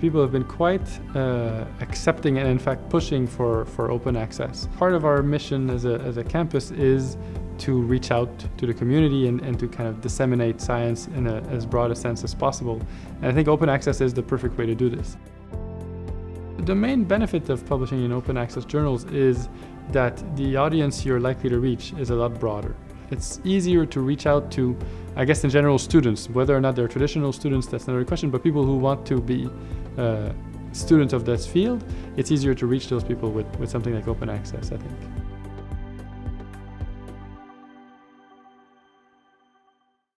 People have been quite uh, accepting and in fact pushing for, for open access. Part of our mission as a, as a campus is to reach out to the community and, and to kind of disseminate science in a, as broad a sense as possible. And I think open access is the perfect way to do this. The main benefit of publishing in open access journals is that the audience you're likely to reach is a lot broader. It's easier to reach out to, I guess in general, students, whether or not they're traditional students, that's another question, but people who want to be uh, students of this field, it's easier to reach those people with, with something like open access, I think.